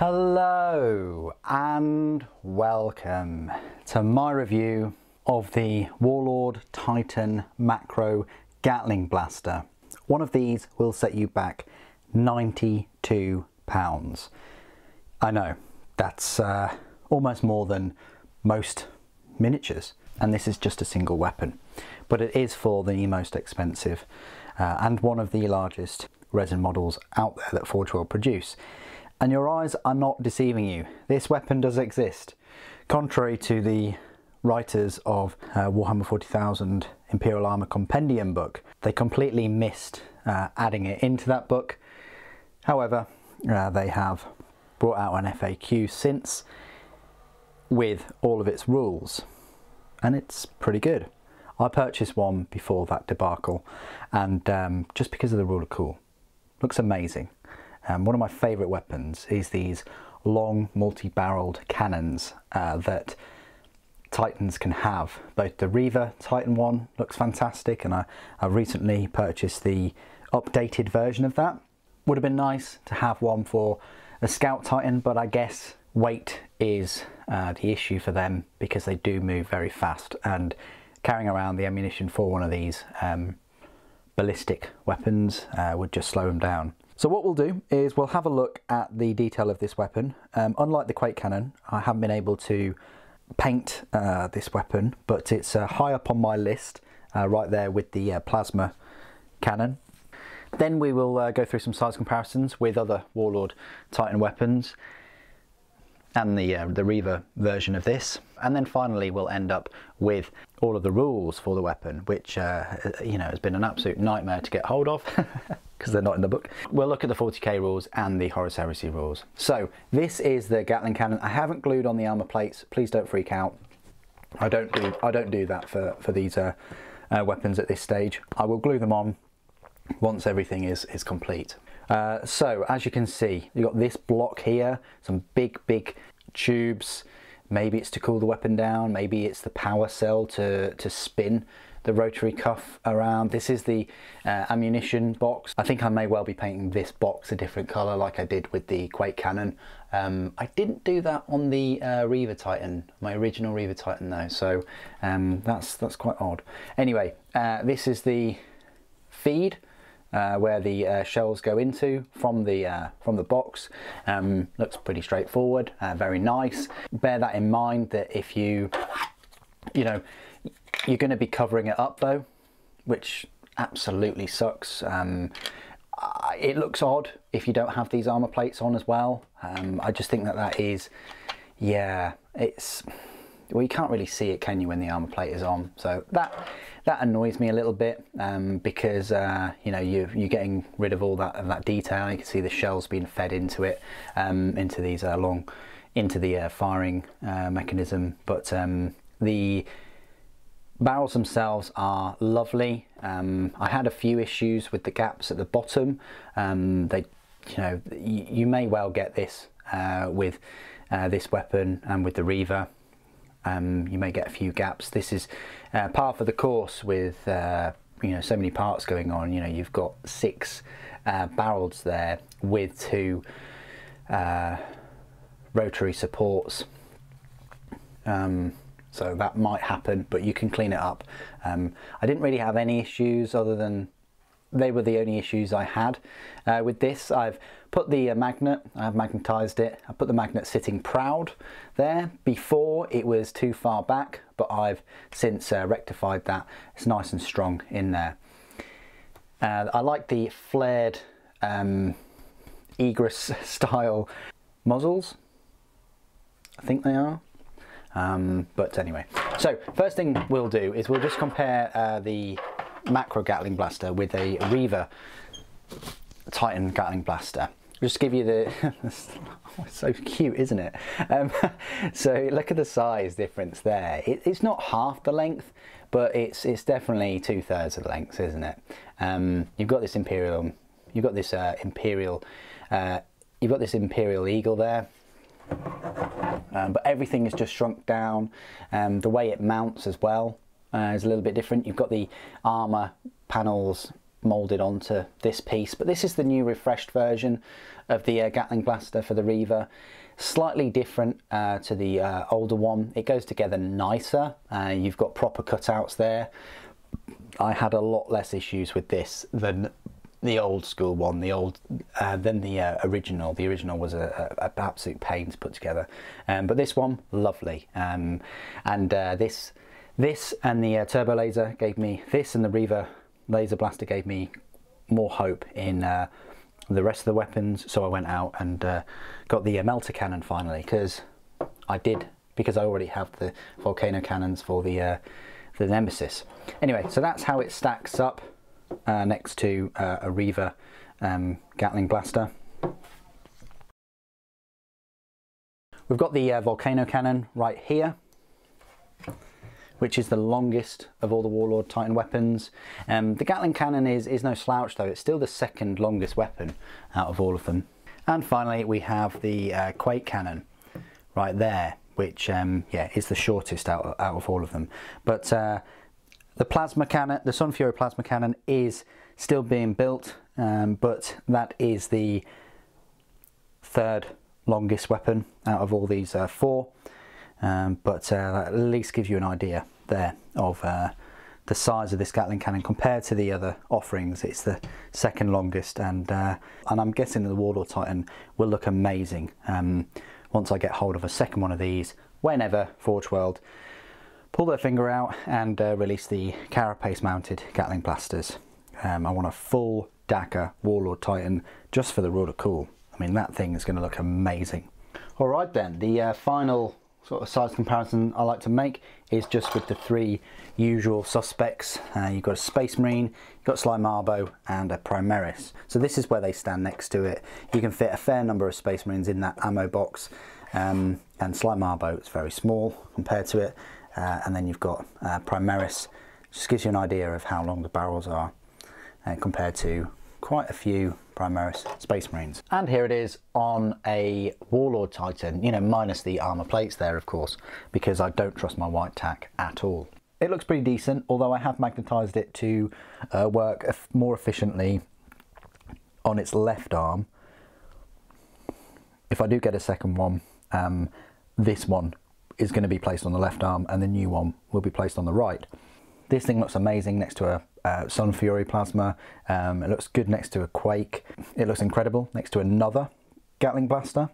Hello and welcome to my review of the Warlord Titan Macro Gatling Blaster. One of these will set you back 92 pounds. I know, that's uh, almost more than most miniatures and this is just a single weapon but it is for the most expensive uh, and one of the largest resin models out there that Forge World produce and your eyes are not deceiving you this weapon does exist contrary to the writers of uh, Warhammer 40,000 Imperial Armor Compendium book they completely missed uh, adding it into that book however uh, they have brought out an FAQ since with all of its rules and it's pretty good. I purchased one before that debacle and um, just because of the rule of cool. Looks amazing. Um, one of my favourite weapons is these long multi-barreled cannons uh, that Titans can have. Both the Reaver Titan one looks fantastic and I, I recently purchased the updated version of that. Would have been nice to have one for a Scout Titan, but I guess weight is uh, the issue for them because they do move very fast and carrying around the ammunition for one of these um, ballistic weapons uh, would just slow them down. So what we'll do is we'll have a look at the detail of this weapon. Um, unlike the Quake Cannon, I haven't been able to paint uh, this weapon, but it's uh, high up on my list, uh, right there with the uh, plasma cannon. Then we will uh, go through some size comparisons with other Warlord Titan weapons and the, uh, the Reaver version of this. And then finally we'll end up with all of the rules for the weapon, which you know has been an absolute nightmare to get hold of because they're not in the book. We'll look at the 40k rules and the Horus Heresy rules. So this is the Gatling cannon. I haven't glued on the armor plates. Please don't freak out. I don't do I don't do that for for these uh, uh, weapons at this stage. I will glue them on once everything is is complete. Uh, so as you can see, you've got this block here, some big, big tubes. Maybe it's to cool the weapon down, maybe it's the power cell to, to spin the rotary cuff around. This is the uh, ammunition box. I think I may well be painting this box a different color like I did with the Quake Cannon. Um, I didn't do that on the uh, Reaver Titan, my original Reaver Titan though, so um, that's, that's quite odd. Anyway, uh, this is the feed uh, where the uh, shells go into from the uh, from the box. Um, looks pretty straightforward, uh, very nice. Bear that in mind that if you, you know, you're going to be covering it up though, which absolutely sucks. Um, it looks odd if you don't have these armor plates on as well. Um, I just think that that is, yeah, it's well you can't really see it can you when the armor plate is on so that that annoys me a little bit um, because uh, you know you, you're getting rid of all that of that detail. You can see the shells being fed into it um, into these uh, long into the uh, firing uh, mechanism. But um, the barrels themselves are lovely. Um, I had a few issues with the gaps at the bottom. Um, they you know you, you, may well get this uh, with uh, this weapon and with the Reaver um, you may get a few gaps. This is uh, part of the course with uh, you know so many parts going on. You know you've got six uh, barrels there with two uh, rotary supports. Um, so that might happen, but you can clean it up. Um, I didn't really have any issues other than they were the only issues I had uh, with this. I've put the uh, magnet, I've magnetized it, I put the magnet sitting proud there. Before it was too far back, but I've since uh, rectified that. It's nice and strong in there. Uh, I like the flared um, egress style muzzles. I think they are. Um, but anyway, so first thing we'll do is we'll just compare uh, the macro Gatling blaster with a Reaver Titan Gatling blaster. Just give you the, oh, so cute isn't it? Um, so look at the size difference there. It, it's not half the length, but it's it's definitely two thirds of the length, isn't it? Um, you've got this Imperial, you've got this uh, Imperial, uh, you've got this Imperial Eagle there. Um, but everything is just shrunk down. Um, the way it mounts as well uh, is a little bit different. You've got the armour panels moulded onto this piece, but this is the new refreshed version of the uh, Gatling Blaster for the Reaver. Slightly different uh, to the uh, older one. It goes together nicer. Uh, you've got proper cutouts there. I had a lot less issues with this than the old school one, the old uh, than the uh, original. The original was a, a, a, absolute pain to put together, um, but this one lovely. Um, and this this and the turbo laser gave me this and the Reaver laser blaster gave me more hope in uh, the rest of the weapons. So I went out and uh, got the melter cannon finally because I did because I already have the volcano cannons for the the Nemesis. Anyway, so that's how it stacks up uh, next to uh, a Reaver um, Gatling blaster. We've got the uh, volcano cannon right here, which is the longest of all the Warlord Titan weapons. Um, the Gatling cannon is, is no slouch though, it's still the second longest weapon out of all of them. And finally we have the uh, Quake cannon right there, which um, yeah is the shortest out, out of all of them. But uh, the plasma cannon, the Sun Fury plasma cannon is still being built, um, but that is the third longest weapon out of all these uh, four. Um, but uh, that at least gives you an idea there of uh, the size of this Gatling cannon compared to the other offerings. It's the second longest, and uh, and I'm guessing the Warlord Titan will look amazing um, once I get hold of a second one of these. Whenever Forge World pull their finger out and uh, release the carapace mounted Gatling blasters. Um, I want a full Dakka Warlord Titan just for the Royal Cool. I mean that thing is going to look amazing. Alright then, the uh, final sort of size comparison I like to make is just with the three usual suspects. Uh, you've got a Space Marine, you've got Sly Marbo and a Primaris. So this is where they stand next to it. You can fit a fair number of Space Marines in that ammo box um, and Sly Marbo is very small compared to it uh, and then you've got uh, Primaris, just gives you an idea of how long the barrels are uh, compared to quite a few Primaris Space Marines. And here it is on a Warlord Titan, you know, minus the armour plates there, of course, because I don't trust my white tack at all. It looks pretty decent, although I have magnetised it to uh, work more efficiently on its left arm. If I do get a second one, um, this one is going to be placed on the left arm and the new one will be placed on the right. This thing looks amazing next to a uh, Sun Fury plasma. Um, it looks good next to a Quake. It looks incredible next to another Gatling blaster.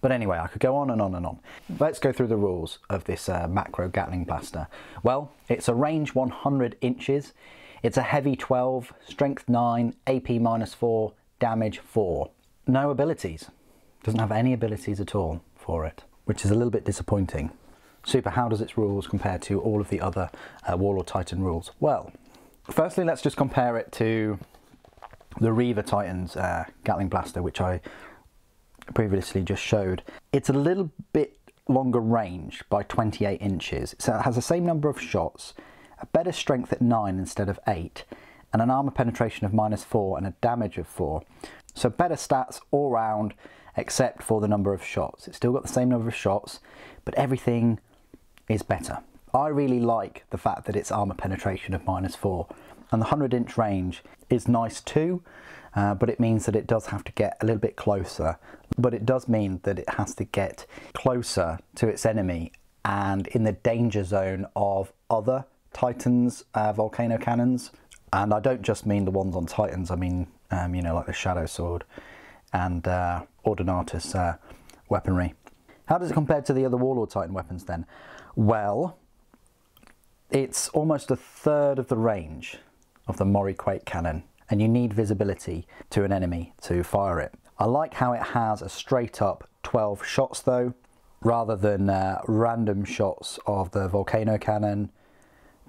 But anyway, I could go on and on and on. Let's go through the rules of this uh, macro Gatling blaster. Well, it's a range 100 inches. It's a heavy 12, strength 9, AP minus 4, damage 4. No abilities. Doesn't have any abilities at all for it which is a little bit disappointing. Super, how does its rules compare to all of the other uh, Warlord Titan rules? Well, firstly, let's just compare it to the Reaver Titan's uh, Gatling Blaster, which I previously just showed. It's a little bit longer range by 28 inches, so it has the same number of shots, a better strength at 9 instead of 8, and an armor penetration of minus 4 and a damage of 4. So better stats all round, except for the number of shots. It's still got the same number of shots, but everything is better. I really like the fact that it's armor penetration of minus four, and the 100 inch range is nice too, uh, but it means that it does have to get a little bit closer. But it does mean that it has to get closer to its enemy and in the danger zone of other Titans uh, volcano cannons. And I don't just mean the ones on Titans, I mean, um, you know, like the Shadow Sword and uh, Ordinatus uh, weaponry. How does it compare to the other Warlord Titan weapons then? Well, it's almost a third of the range of the Mori Quake cannon, and you need visibility to an enemy to fire it. I like how it has a straight up 12 shots though, rather than uh, random shots of the Volcano cannon,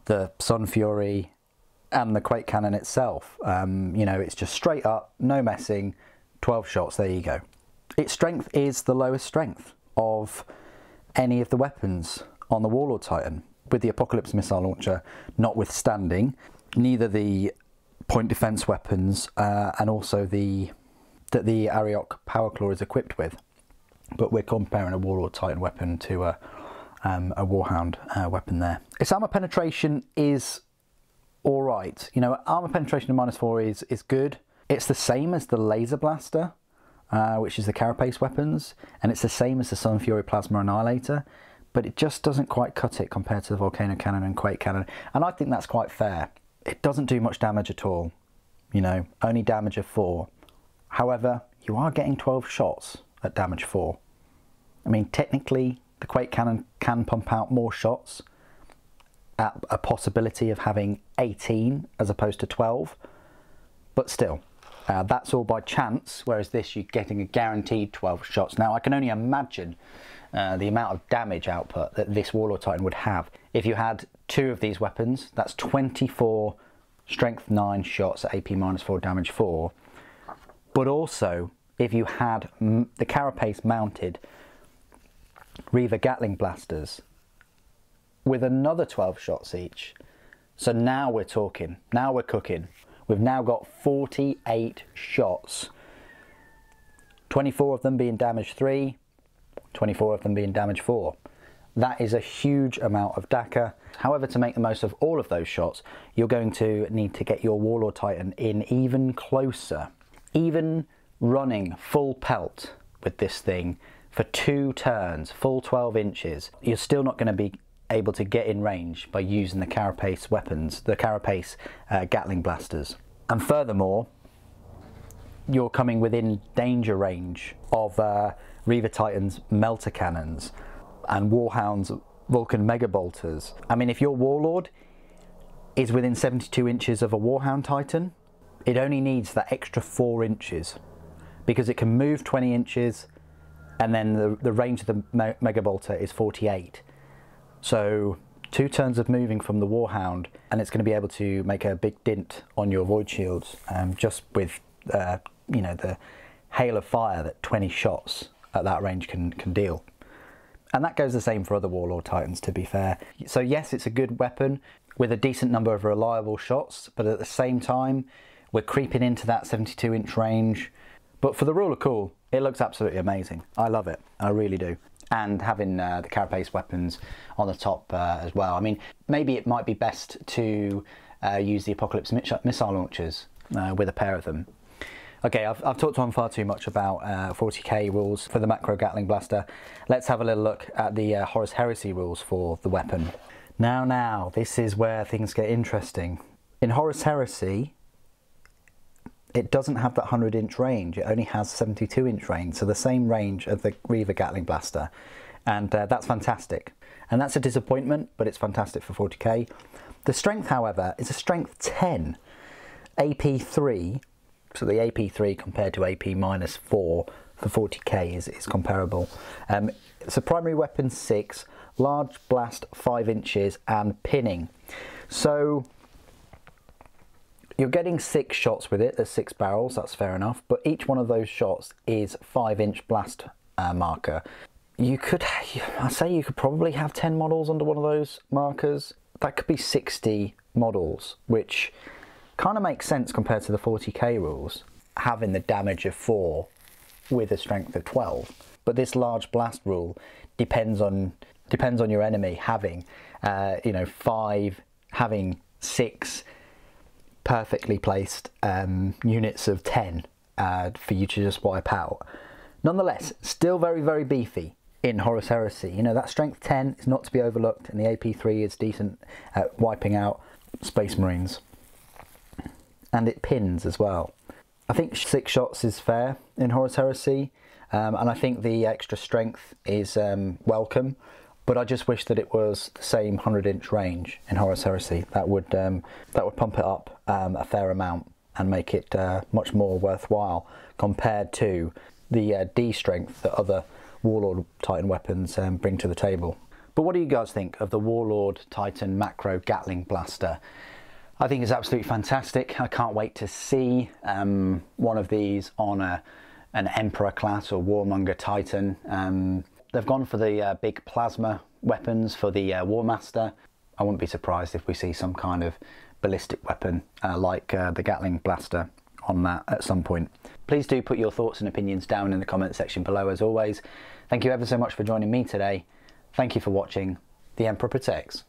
the Sun Fury, and the Quake cannon itself. Um, you know, it's just straight up, no messing, 12 shots, there you go. Its strength is the lowest strength of any of the weapons on the Warlord Titan, with the Apocalypse missile launcher notwithstanding, neither the point defense weapons uh, and also the that the Arioch Power Claw is equipped with. But we're comparing a Warlord Titan weapon to a, um, a Warhound uh, weapon there. Its armor penetration is all right. You know, armor penetration of minus four is, is good. It's the same as the laser blaster, uh, which is the carapace weapons, and it's the same as the Sun Fury Plasma Annihilator, but it just doesn't quite cut it compared to the Volcano Cannon and Quake Cannon, and I think that's quite fair. It doesn't do much damage at all, you know, only damage of four. However, you are getting 12 shots at damage four. I mean, technically, the Quake Cannon can pump out more shots at a possibility of having 18 as opposed to 12, but still, uh, that's all by chance, whereas this you're getting a guaranteed 12 shots. Now I can only imagine uh, the amount of damage output that this Warlord Titan would have. If you had two of these weapons, that's 24 strength 9 shots at AP minus 4 damage 4. But also, if you had the Carapace mounted Reaver Gatling blasters with another 12 shots each. So now we're talking, now we're cooking. We've now got 48 shots. 24 of them being damage 3, 24 of them being damage 4. That is a huge amount of Dakka. However, to make the most of all of those shots, you're going to need to get your Warlord Titan in even closer. Even running full pelt with this thing for two turns, full 12 inches, you're still not going to be able to get in range by using the Carapace weapons, the Carapace uh, Gatling blasters. And furthermore, you're coming within danger range of uh, Reaver Titan's melter cannons and Warhound's Vulcan mega bolters. I mean, if your Warlord is within 72 inches of a Warhound Titan, it only needs that extra four inches because it can move 20 inches and then the, the range of the me mega bolter is 48. So two turns of moving from the Warhound and it's going to be able to make a big dint on your void shields um, just with uh, you know the hail of fire that 20 shots at that range can, can deal. And that goes the same for other Warlord Titans to be fair. So yes, it's a good weapon with a decent number of reliable shots, but at the same time, we're creeping into that 72 inch range. But for the rule of cool, it looks absolutely amazing. I love it, I really do and having uh, the carapace weapons on the top uh, as well. I mean, maybe it might be best to uh, use the Apocalypse missile launchers uh, with a pair of them. Okay, I've, I've, talked on far too much about 40k uh, rules for the macro Gatling blaster. Let's have a little look at the uh, Horus Heresy rules for the weapon. Now, now, this is where things get interesting. In Horus Heresy, it doesn't have that 100 inch range, it only has 72 inch range, so the same range of the Reaver Gatling Blaster, and uh, that's fantastic. And that's a disappointment, but it's fantastic for 40k. The strength, however, is a strength 10, AP3, so the AP3 compared to AP minus 4 for 40k is, is comparable. Um, a primary weapon 6, large blast 5 inches, and pinning. So you're getting six shots with it, there's six barrels, that's fair enough, but each one of those shots is five inch blast uh, marker. You could, I say you could probably have 10 models under one of those markers. That could be 60 models, which kind of makes sense compared to the 40k rules, having the damage of four with a strength of 12. But this large blast rule depends on depends on your enemy having, uh, you know, five, having six, perfectly placed um, units of 10 uh, for you to just wipe out. Nonetheless, still very, very beefy in Horus Heresy. You know, that strength 10 is not to be overlooked, and the AP3 is decent at wiping out Space Marines. And it pins as well. I think six shots is fair in Horus Heresy, um, and I think the extra strength is um, welcome but I just wish that it was the same 100 inch range in Horus Heresy. That would, um, that would pump it up um, a fair amount and make it uh, much more worthwhile compared to the uh, D strength that other Warlord Titan weapons um, bring to the table. But what do you guys think of the Warlord Titan Macro Gatling Blaster? I think it's absolutely fantastic. I can't wait to see um, one of these on a, an Emperor class or Warmonger Titan. Um, They've gone for the uh, big plasma weapons for the uh, War Master. I wouldn't be surprised if we see some kind of ballistic weapon uh, like uh, the Gatling Blaster on that at some point. Please do put your thoughts and opinions down in the comment section below as always. Thank you ever so much for joining me today. Thank you for watching. The Emperor Protects.